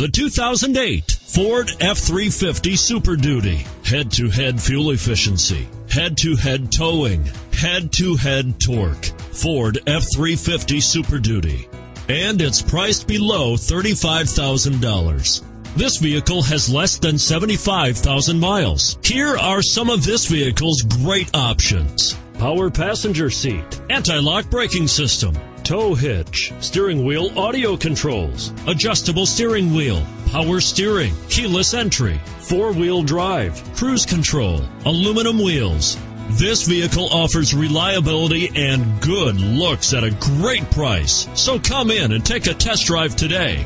The 2008 Ford F-350 Super Duty. Head-to-head fuel efficiency. Head-to-head towing. Head-to-head torque. Ford F-350 Super Duty. And it's priced below $35,000. This vehicle has less than 75,000 miles. Here are some of this vehicle's great options. Power passenger seat, anti-lock braking system, tow hitch, steering wheel audio controls, adjustable steering wheel, power steering, keyless entry, four-wheel drive, cruise control, aluminum wheels. This vehicle offers reliability and good looks at a great price. So come in and take a test drive today.